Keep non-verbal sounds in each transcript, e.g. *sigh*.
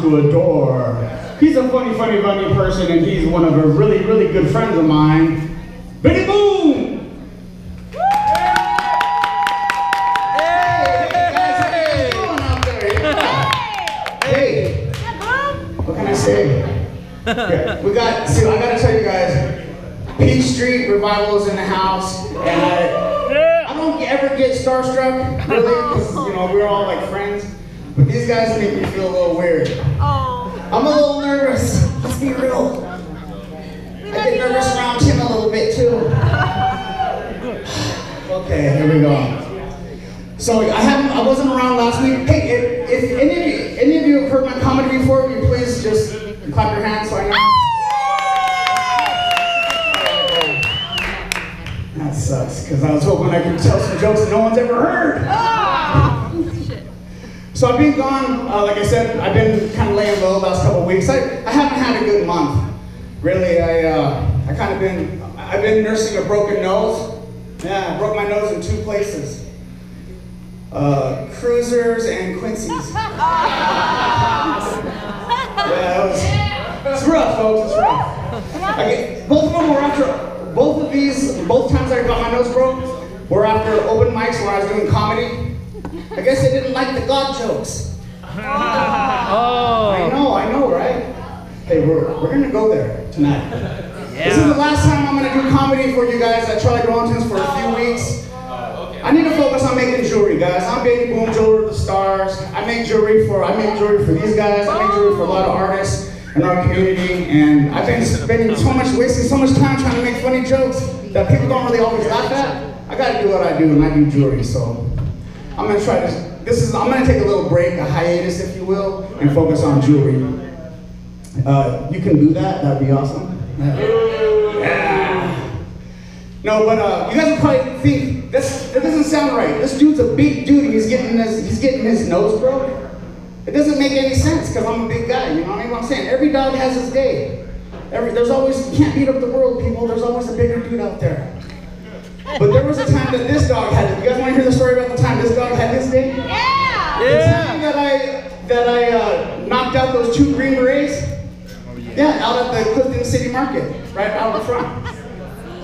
come to adore. He's a funny, funny, funny person, and he's one of a really, really good friends of mine. Benny Boom! Hey, guys, how you doing out there? Yeah. Hey, what can I say? Yeah, we got, see, I gotta tell you guys, Peach Street Revival is in the house, and I, I don't ever get starstruck, really, because, you know, we're all like friends, but these guys make me feel a little weird. I'm a little nervous, let's be real. I get nervous around him a little bit too. *sighs* Okay, here we go. So I haven't, I wasn't around last week. Hey, if, if any of you, any of you have heard my comedy before, will you please just clap your hands so I know? That sucks, because I was hoping I could tell some jokes that no one's ever heard. So I've been gone, uh, like I said, I've been kind of laying low the last couple of weeks. I, I haven't had a good month. Really, I, uh, I kind of been, I've been nursing a broken nose. Yeah, I broke my nose in two places. Uh, cruisers and Quincy's. *laughs* Yeah, it was, it's rough, folks, it's rough. Get, both of them were after, both of these, both times I got my nose broke, were after open mics where I was doing comedy. I guess they didn't like the God jokes. Ah. Oh. I know, I know, right? Hey, we're, we're gonna go there tonight. This is the last time I'm gonna do comedy for you guys at Charlie Burlington's for a few weeks. Oh, I need to focus on making jewelry, guys. I'm Baby Boom Jewelry of the Stars. I make jewelry for I make jewelry for these guys. I make jewelry for a lot of artists in our community, and I've been spending so much, wasting so much time trying to make funny jokes that people don't really always laugh at. I gotta do what I do, and I do jewelry. So I'm gonna try this. This is I'm gonna take a little break, a hiatus, if you will, and focus on jewelry. Uh, you can do that. That'd be awesome. Yeah. No, but uh, you guys probably think this that doesn't sound right. This dude's a big dude. and He's getting his he's getting his nose broke. It doesn't make any sense because I'm a big guy. You know what I mean? What I'm saying every dog has his day. Every there's always you can't beat up the world, people. There's always a bigger dude out there. But there was a time that this dog had it. You guys want to hear the story about the time this dog had his day? Yeah! The time that I that I uh, knocked out those two green berets. Yeah, out at the Clifton City Market, right out in front.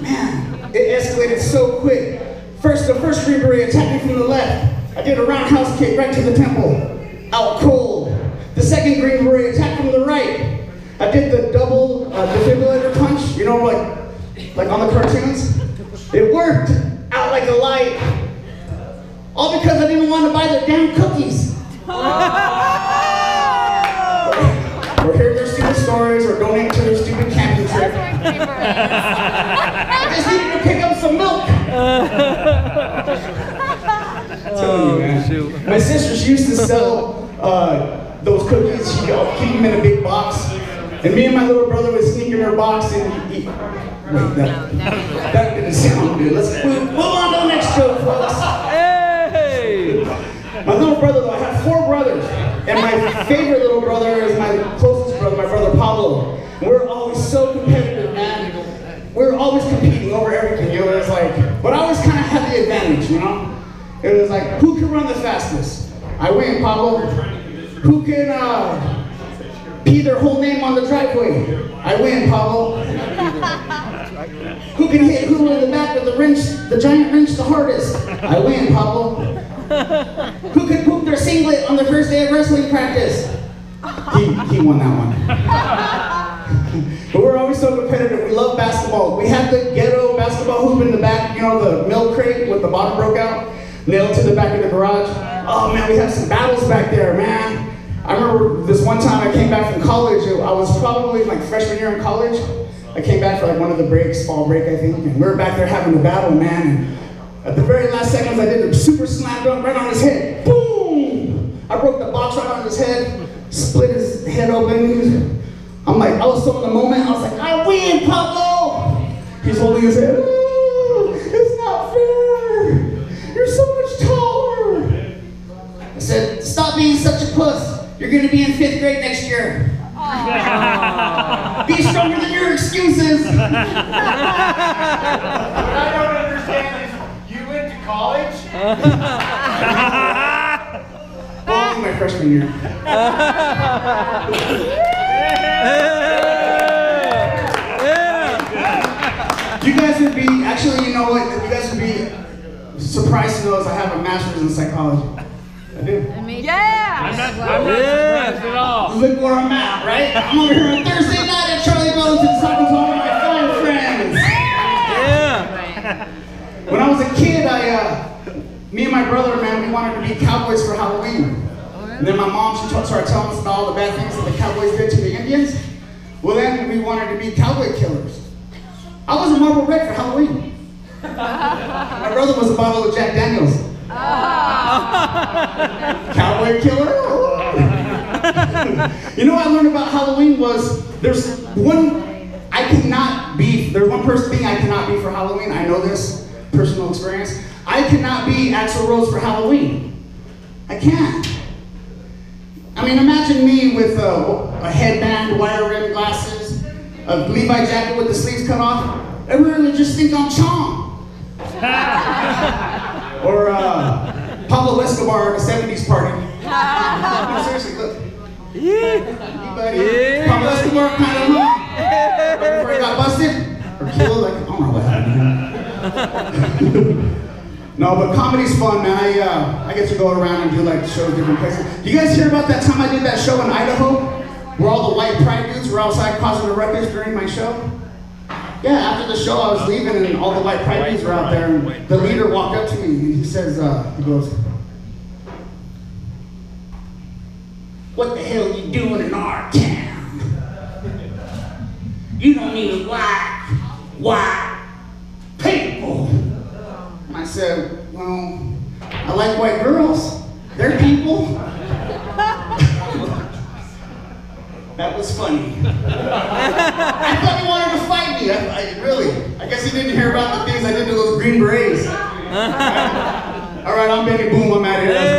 Man, it escalated so quick. First, the first green beret attacked me from the left. I did a roundhouse kick right to the temple, out cold. The second green beret attacked from the right. I did the double uh, defibrillator punch, you know, like like on the cartoons. It worked, out like a light. All because I didn't want to buy their damn cookies. Or hear their stupid stories, or donate to their stupid camping trip. I just needed to pick up some milk. I'm telling you, man. My sister, she used to sell uh, those cookies. She'd keep them in a big box. And me and my little brother would sneak in her box and eat. Wait, that, that didn't sound good. Let's move, move on to the next joke, folks. My little brother, though, I have four brothers. And my favorite little brother is my closest brother, my brother Pablo. We're always so competitive, man. We're always competing over everything. You know, it was like, but I always kind of had the advantage, you know? It was like, who can run the fastest? I win, Pablo. Who can uh, pee their whole name on the driveway? I win, Pablo. Who can hit who in the back with the wrench, the giant wrench the hardest? I win, Pablo. Who could poop their singlet on the first day of wrestling practice? He, he won that one. *laughs* but we're always so competitive. We love basketball. We had the ghetto basketball hoop in the back, you know, the milk crate with the bottom broke out, nailed to the back of the garage. Oh man, we had some battles back there, man. I remember this one time I came back from college. I was probably like freshman year in college. I came back for like one of the breaks, fall break, I think, and we were back there having a battle, man. At the very last seconds, I did a super slam dunk right on his head. Boom! I broke the box right on his head, split his head open. I'm like, I was so in the moment, I was like, I win, Pablo! He's holding his head. "Oh, it's not fair! You're so much taller! I said, stop being such a puss. You're gonna be in fifth grade next year. Be stronger than your excuses. *laughs* What I don't understand is you went to college? Well, *laughs* only my freshman freshman year. *laughs* You guys would be, actually, you know what? You guys would be surprised to know is I have a master's in psychology. I do. Yeah! I'm not, I'm not surprised at all. Look where I'm at, right? I'm over here on Thursday night at Charlie Wellington's talking to all of my fine friends. When I was a kid, I, uh, me and my brother, man, we wanted to be cowboys for Halloween. And then my mom, she started telling us about all the bad things that the cowboys did to the Indians. Well, then we wanted to be cowboy killers. I was a Marlboro Red for Halloween. my brother was a bottle of Jack Daniels. *laughs* Cowboy killer? *laughs* you know what I learned about Halloween was there's one I cannot be there's one person thing I cannot be for Halloween. I know this personal experience. I cannot be Axl Rose for Halloween. I can't. I mean, imagine me with a, a headband, wire rim glasses, a Levi jacket with the sleeves cut off. Everyone would just think I'm Chong. *laughs* or uh, Pablo Escobar at a 70s party. *laughs* no, seriously, look. Hey, buddy. Pablo Escobar kind of? Right before he got busted or killed. Like, I don't know what happened. *laughs* no, but comedy's fun, man. I uh, I get to go around and do like shows different places. Do you guys hear about that time I did that show in Idaho, where all the white pride dudes were outside causing a ruckus during my show? Yeah, after the show, I was leaving and all the white pride dudes were out there, and the leader walked up to me and he says, uh, he goes, "What the hell you doing in our town? You don't need white, white people." And I said, "Well, I like white girls. They're people." That was funny. I thought he wanted to fight me. I, I, really. I guess he didn't hear about the things I did to those green berets. All right, I'm Benny Boom. I'm out of here.